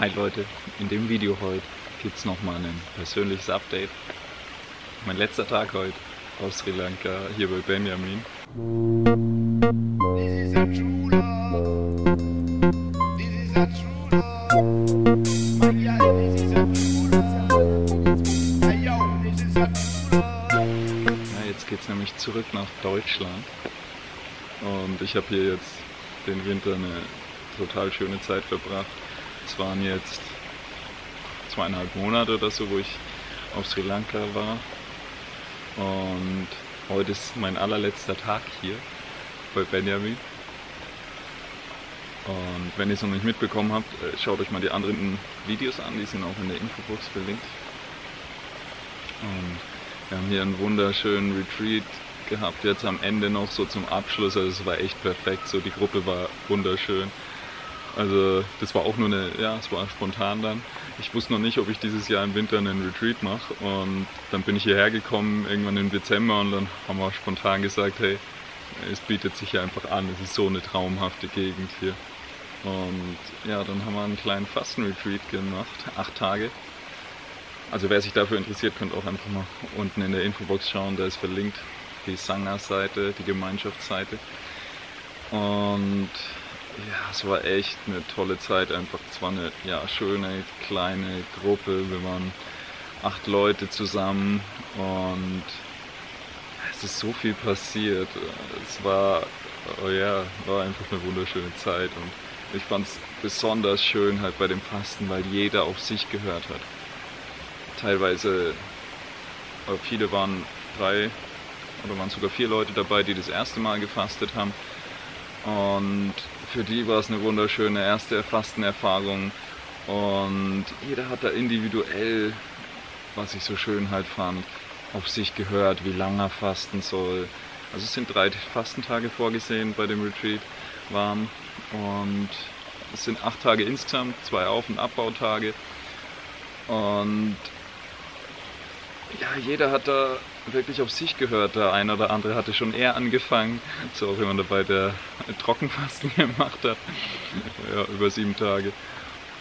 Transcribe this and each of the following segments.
Hi Leute, in dem Video heute gibt es nochmal ein persönliches Update. Mein letzter Tag heute aus Sri Lanka, hier bei Benjamin. This is a true love. This is a true love. My girl, this is a true love. Hey yo, this is a true love. Ja, jetzt geht es nämlich zurück nach Deutschland. Und ich habe hier jetzt den Winter eine total schöne Zeit verbracht. Es waren jetzt zweieinhalb Monate oder so, wo ich auf Sri Lanka war. Und heute ist mein allerletzter Tag hier bei Benjamin. Und wenn ihr es noch nicht mitbekommen habt, äh, schaut euch mal die anderen Videos an, die sind auch in der Infobox verlinkt. Und wir haben hier einen wunderschönen Retreat gehabt, jetzt am Ende noch so zum Abschluss. Also es war echt perfekt, so die Gruppe war wunderschön. Also das war auch nur eine, ja, es war spontan dann. Ich wusste noch nicht, ob ich dieses Jahr im Winter einen Retreat mache. Und dann bin ich hierher gekommen, irgendwann im Dezember, und dann haben wir spontan gesagt, hey, es bietet sich ja einfach an, es ist so eine traumhafte Gegend hier. Und ja, dann haben wir einen kleinen Fastenretreat gemacht, acht Tage. Also wer sich dafür interessiert, könnt auch einfach mal unten in der Infobox schauen, da ist verlinkt die Sangha-Seite, die Gemeinschaftsseite. Und ja, es war echt eine tolle Zeit einfach. Es war eine ja, schöne kleine Gruppe. Wir waren acht Leute zusammen und es ist so viel passiert. Es war, oh ja, war einfach eine wunderschöne Zeit und ich fand es besonders schön halt bei dem Fasten, weil jeder auf sich gehört hat. Teilweise, oder viele waren drei oder waren sogar vier Leute dabei, die das erste Mal gefastet haben. Und für die war es eine wunderschöne erste Fastenerfahrung. Und jeder hat da individuell, was ich so schön halt fand, auf sich gehört, wie lange er fasten soll. Also es sind drei Fastentage vorgesehen bei dem Retreat waren. Und es sind acht Tage insgesamt, zwei Auf- und Abbautage. Und ja, jeder hat da wirklich auf sich gehört. Der eine oder andere hatte schon eher angefangen, so auch jemand dabei, der Trockenfasten gemacht hat, ja, über sieben Tage.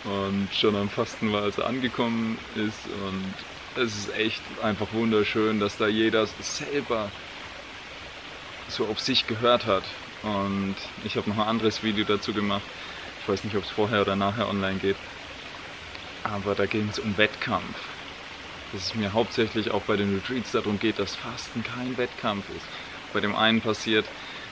Und schon am Fasten war, als er angekommen ist. Und es ist echt einfach wunderschön, dass da jeder selber so auf sich gehört hat. Und ich habe noch ein anderes Video dazu gemacht. Ich weiß nicht, ob es vorher oder nachher online geht. Aber da ging es um Wettkampf dass es mir hauptsächlich auch bei den Retreats darum geht, dass Fasten kein Wettkampf ist. Bei dem einen passiert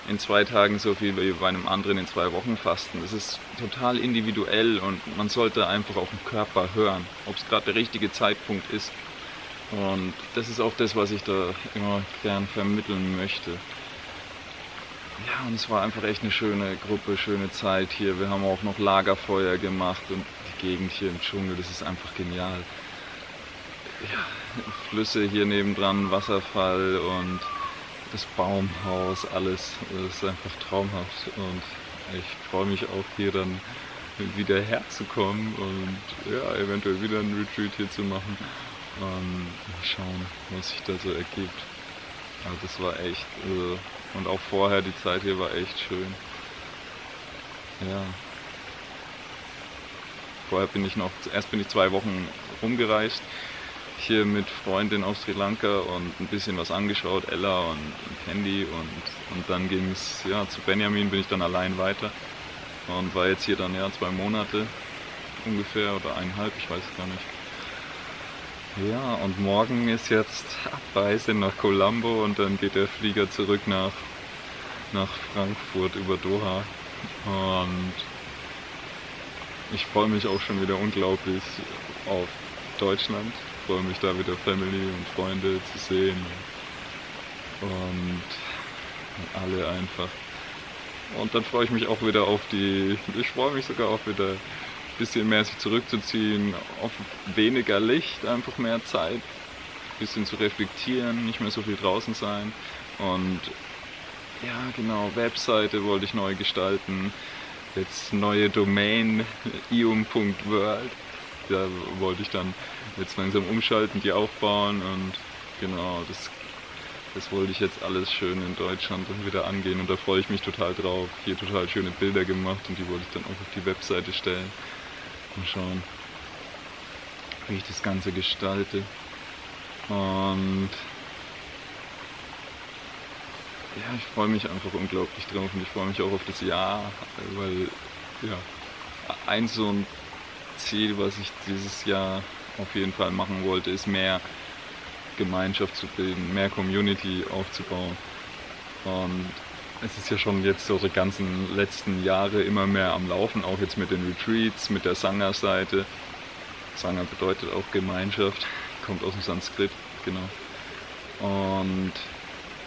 in zwei Tagen so viel wie bei einem anderen in zwei Wochen Fasten. Das ist total individuell und man sollte einfach auf den Körper hören, ob es gerade der richtige Zeitpunkt ist. Und das ist auch das, was ich da immer gern vermitteln möchte. Ja, und es war einfach echt eine schöne Gruppe, schöne Zeit hier. Wir haben auch noch Lagerfeuer gemacht und die Gegend hier im Dschungel, das ist einfach genial ja, Flüsse hier nebendran, Wasserfall und das Baumhaus, alles ist einfach traumhaft und ich freue mich auch hier dann wieder herzukommen und ja, eventuell wieder ein Retreat hier zu machen und mal schauen, was sich da so ergibt. Also das war echt, also, und auch vorher die Zeit hier war echt schön. Ja. Vorher bin ich noch, erst bin ich zwei Wochen rumgereist hier mit Freundin aus Sri Lanka und ein bisschen was angeschaut, Ella und, und Candy und, und dann ging es ja, zu Benjamin, bin ich dann allein weiter und war jetzt hier dann ja zwei Monate ungefähr oder eineinhalb, ich weiß es gar nicht. Ja, und morgen ist jetzt Abreise nach Colombo und dann geht der Flieger zurück nach, nach Frankfurt über Doha. Und ich freue mich auch schon wieder unglaublich auf Deutschland freue mich da wieder Family und Freunde zu sehen und alle einfach. Und dann freue ich mich auch wieder auf die, ich freue mich sogar auch wieder ein bisschen mehr sich zurückzuziehen, auf weniger Licht, einfach mehr Zeit, ein bisschen zu reflektieren, nicht mehr so viel draußen sein. Und ja, genau, Webseite wollte ich neu gestalten. Jetzt neue Domain, ium.world da wollte ich dann jetzt langsam umschalten, die aufbauen und genau, das, das wollte ich jetzt alles schön in Deutschland dann wieder angehen und da freue ich mich total drauf. Hier total schöne Bilder gemacht und die wollte ich dann auch auf die Webseite stellen. Mal schauen, wie ich das Ganze gestalte. Und ja, ich freue mich einfach unglaublich drauf und ich freue mich auch auf das Jahr, weil ja, ein so ein Ziel, was ich dieses Jahr auf jeden Fall machen wollte, ist mehr Gemeinschaft zu bilden, mehr Community aufzubauen. Und es ist ja schon jetzt so die ganzen letzten Jahre immer mehr am Laufen, auch jetzt mit den Retreats, mit der Sangha-Seite. Sangha bedeutet auch Gemeinschaft, kommt aus dem Sanskrit, genau. Und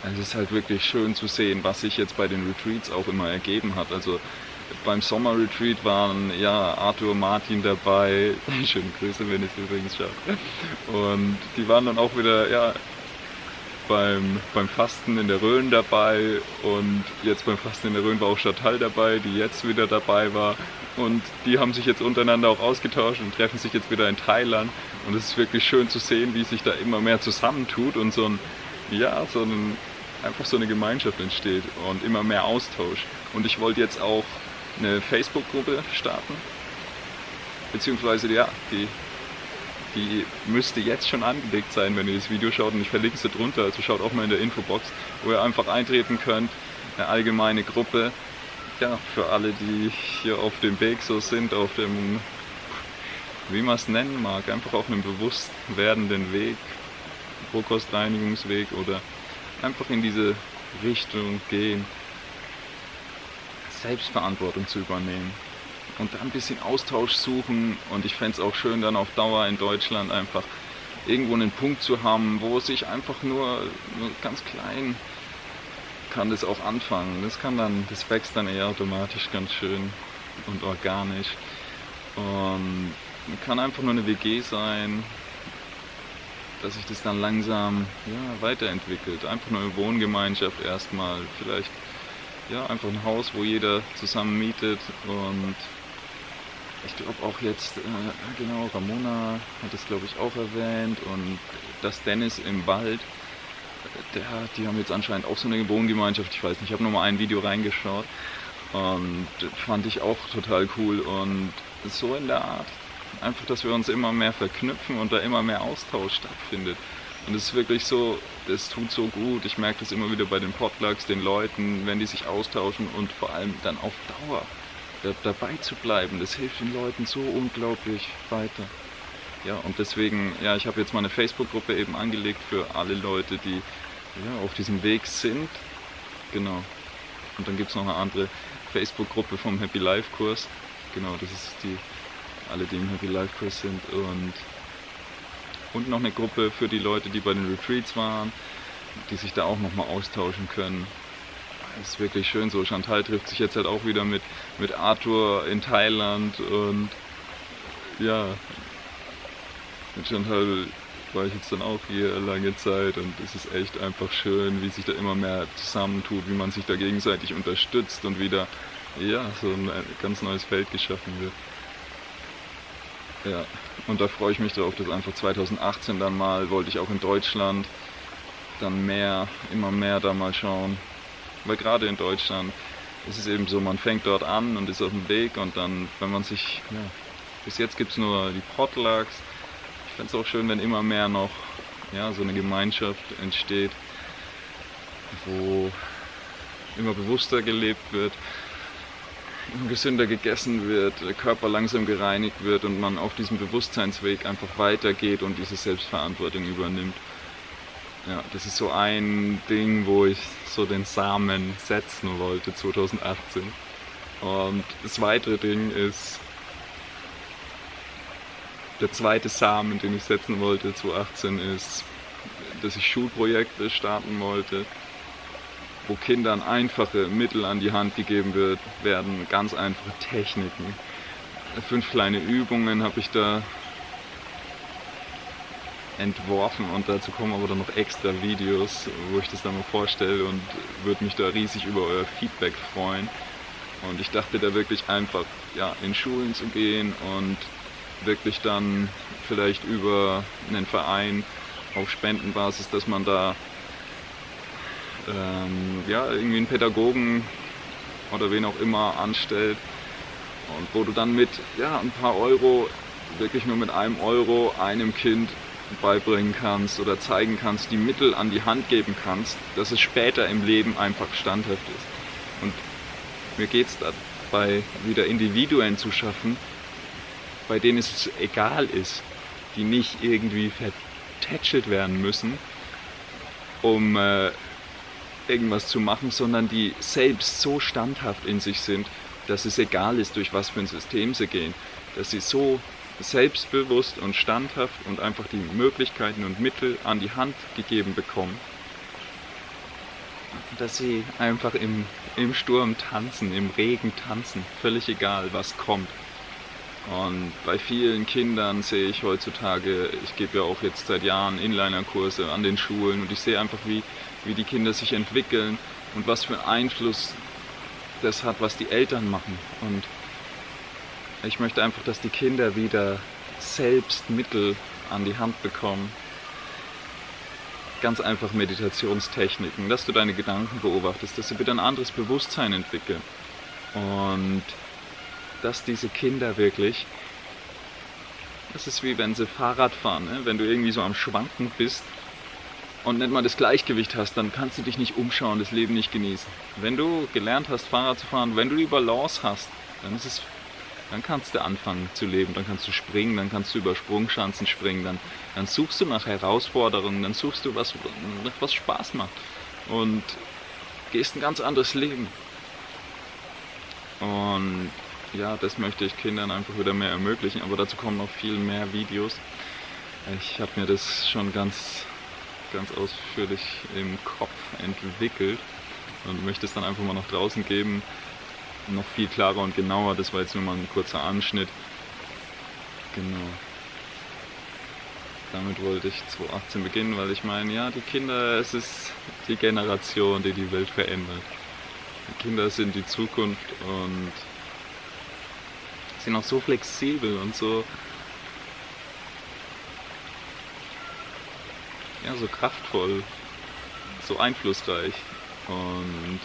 es ist halt wirklich schön zu sehen, was sich jetzt bei den Retreats auch immer ergeben hat. Also beim Sommerretreat waren ja Arthur Martin dabei. Schöne Grüße, wenn ich es übrigens schaffe. Und die waren dann auch wieder ja, beim, beim Fasten in der Rhön dabei. Und jetzt beim Fasten in der Rhön war auch Chantal dabei, die jetzt wieder dabei war. Und die haben sich jetzt untereinander auch ausgetauscht und treffen sich jetzt wieder in Thailand. Und es ist wirklich schön zu sehen, wie sich da immer mehr zusammentut und so ein, ja, so ein, einfach so eine Gemeinschaft entsteht und immer mehr Austausch. Und ich wollte jetzt auch eine Facebook-Gruppe starten. Beziehungsweise, ja, die, die müsste jetzt schon angelegt sein, wenn ihr das Video schaut. Und ich verlinke sie drunter, also schaut auch mal in der Infobox, wo ihr einfach eintreten könnt. Eine allgemeine Gruppe, ja, für alle, die hier auf dem Weg so sind, auf dem, wie man es nennen mag, einfach auf einem bewusst werdenden Weg, Rohkostreinigungsweg oder einfach in diese Richtung gehen. Selbstverantwortung zu übernehmen und da ein bisschen Austausch suchen und ich fände es auch schön dann auf Dauer in Deutschland einfach irgendwo einen Punkt zu haben, wo sich einfach nur, nur ganz klein kann das auch anfangen. Das kann dann, das wächst dann eher automatisch ganz schön und organisch. Und kann einfach nur eine WG sein, dass sich das dann langsam ja, weiterentwickelt. Einfach nur eine Wohngemeinschaft erstmal, vielleicht ja, einfach ein Haus, wo jeder zusammen mietet und ich glaube auch jetzt, äh, genau, Ramona hat es glaube ich auch erwähnt und das Dennis im Wald, der, die haben jetzt anscheinend auch so eine Wohngemeinschaft, ich weiß nicht, ich habe nur mal ein Video reingeschaut und fand ich auch total cool und so in der Art. Einfach, dass wir uns immer mehr verknüpfen und da immer mehr Austausch stattfindet. Und es ist wirklich so, das tut so gut. Ich merke das immer wieder bei den Potlucks, den Leuten, wenn die sich austauschen und vor allem dann auf Dauer da, dabei zu bleiben. Das hilft den Leuten so unglaublich weiter. Ja, und deswegen, ja, ich habe jetzt mal eine Facebook-Gruppe eben angelegt für alle Leute, die ja, auf diesem Weg sind. Genau. Und dann gibt es noch eine andere Facebook-Gruppe vom Happy Life Kurs. Genau, das ist die, alle, die im Happy Life Kurs sind. Und und noch eine Gruppe für die Leute, die bei den Retreats waren, die sich da auch nochmal austauschen können. Das ist wirklich schön so. Chantal trifft sich jetzt halt auch wieder mit, mit Arthur in Thailand und ja, mit Chantal war ich jetzt dann auch hier lange Zeit und es ist echt einfach schön, wie sich da immer mehr zusammentut, wie man sich da gegenseitig unterstützt und wieder ja, so ein ganz neues Feld geschaffen wird. Ja, und da freue ich mich drauf, dass einfach 2018 dann mal, wollte ich auch in Deutschland dann mehr, immer mehr da mal schauen. Weil gerade in Deutschland ist es eben so, man fängt dort an und ist auf dem Weg und dann, wenn man sich, ja, bis jetzt gibt es nur die Potlucks. Ich fände es auch schön, wenn immer mehr noch ja, so eine Gemeinschaft entsteht, wo immer bewusster gelebt wird, gesünder gegessen wird, der Körper langsam gereinigt wird und man auf diesem Bewusstseinsweg einfach weitergeht und diese Selbstverantwortung übernimmt. Ja, das ist so ein Ding, wo ich so den Samen setzen wollte 2018. Und das weitere Ding ist, der zweite Samen, den ich setzen wollte 2018, ist, dass ich Schulprojekte starten wollte, wo Kindern einfache Mittel an die Hand gegeben wird, werden, ganz einfache Techniken. Fünf kleine Übungen habe ich da entworfen und dazu kommen aber dann noch extra Videos, wo ich das dann mal vorstelle und würde mich da riesig über euer Feedback freuen. Und ich dachte da wirklich einfach ja, in Schulen zu gehen und wirklich dann vielleicht über einen Verein auf Spendenbasis, dass man da ähm, ja, irgendwie einen Pädagogen oder wen auch immer anstellt, Und wo du dann mit ja, ein paar Euro, wirklich nur mit einem Euro, einem Kind beibringen kannst oder zeigen kannst, die Mittel an die Hand geben kannst, dass es später im Leben einfach standhaft ist. Und mir geht es dabei, wieder Individuen zu schaffen, bei denen es egal ist, die nicht irgendwie vertätschelt werden müssen, um äh, irgendwas zu machen, sondern die selbst so standhaft in sich sind, dass es egal ist, durch was für ein System sie gehen, dass sie so selbstbewusst und standhaft und einfach die Möglichkeiten und Mittel an die Hand gegeben bekommen, dass sie einfach im, im Sturm tanzen, im Regen tanzen, völlig egal, was kommt. Und bei vielen Kindern sehe ich heutzutage, ich gebe ja auch jetzt seit Jahren Inliner-Kurse an den Schulen und ich sehe einfach, wie, wie die Kinder sich entwickeln und was für einen Einfluss das hat, was die Eltern machen. Und ich möchte einfach, dass die Kinder wieder selbst Mittel an die Hand bekommen. Ganz einfach Meditationstechniken, dass du deine Gedanken beobachtest, dass sie wieder ein anderes Bewusstsein entwickeln. Und dass diese Kinder wirklich, das ist wie wenn sie Fahrrad fahren, ne? wenn du irgendwie so am Schwanken bist und nicht mal das Gleichgewicht hast, dann kannst du dich nicht umschauen, das Leben nicht genießen. Wenn du gelernt hast, Fahrrad zu fahren, wenn du die Balance hast, dann ist es dann kannst du anfangen zu leben, dann kannst du springen, dann kannst du über Sprungschanzen springen, dann, dann suchst du nach Herausforderungen, dann suchst du was, was Spaß macht und gehst ein ganz anderes Leben. Und ja, das möchte ich Kindern einfach wieder mehr ermöglichen, aber dazu kommen noch viel mehr Videos. Ich habe mir das schon ganz, ganz ausführlich im Kopf entwickelt und möchte es dann einfach mal nach draußen geben, noch viel klarer und genauer. Das war jetzt nur mal ein kurzer Anschnitt. Genau. Damit wollte ich 2018 beginnen, weil ich meine, ja, die Kinder, es ist die Generation, die die Welt verändert. Die Kinder sind die Zukunft und sind auch so flexibel und so, ja, so kraftvoll, so einflussreich. Und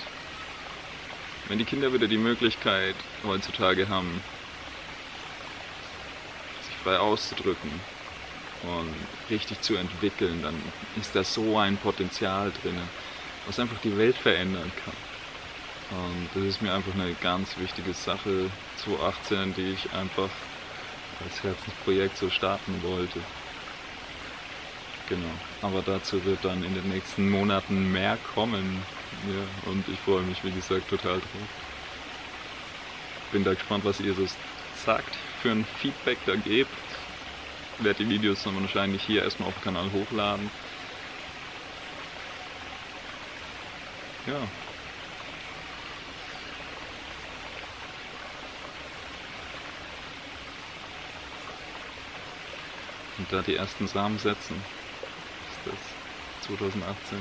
wenn die Kinder wieder die Möglichkeit heutzutage haben, sich frei auszudrücken und richtig zu entwickeln, dann ist da so ein Potenzial drin, was einfach die Welt verändern kann. Und das ist mir einfach eine ganz wichtige Sache 2018, die ich einfach als Herzensprojekt so starten wollte. Genau. Aber dazu wird dann in den nächsten Monaten mehr kommen. Ja, und ich freue mich, wie gesagt, total drauf. Bin da gespannt, was ihr so sagt, für ein Feedback da gebt. Werde die Videos dann wahrscheinlich hier erstmal auf dem Kanal hochladen. Ja. Und da die ersten Samen setzen das 2018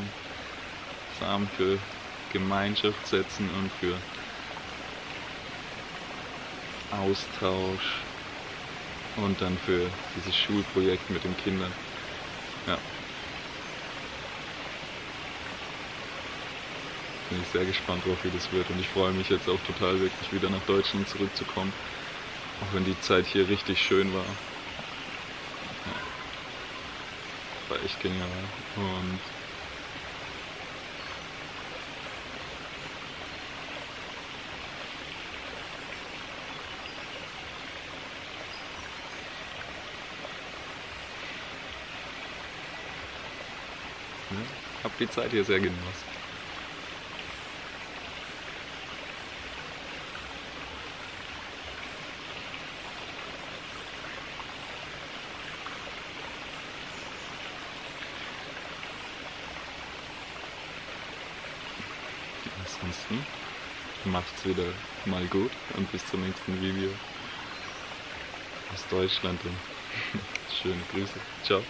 Samen für Gemeinschaft setzen und für Austausch und dann für dieses Schulprojekt mit den Kindern. Ja. Bin ich sehr gespannt drauf, wie das wird und ich freue mich jetzt auch total wirklich wieder nach Deutschland zurückzukommen. Auch wenn die Zeit hier richtig schön war. war echt genial. Und ja, hab die Zeit hier sehr genossen. Macht's wieder mal gut und bis zum nächsten Video aus Deutschland. Schöne Grüße. Ciao.